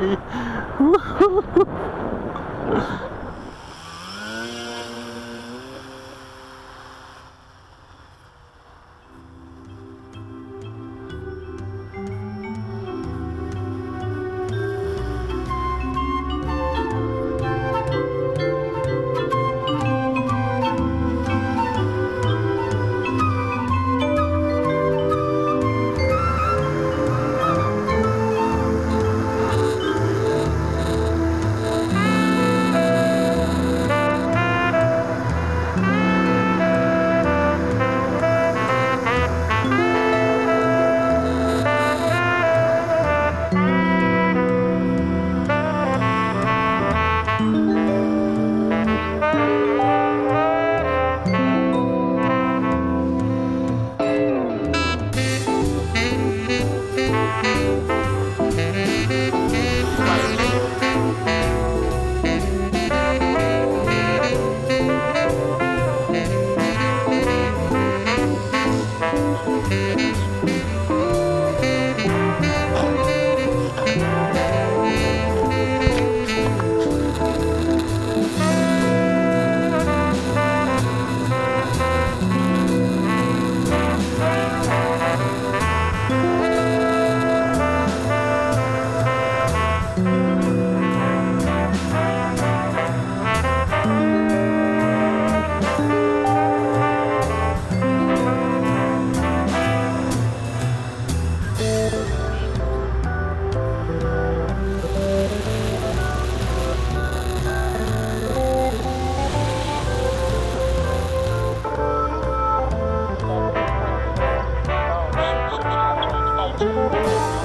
Woohoo! You.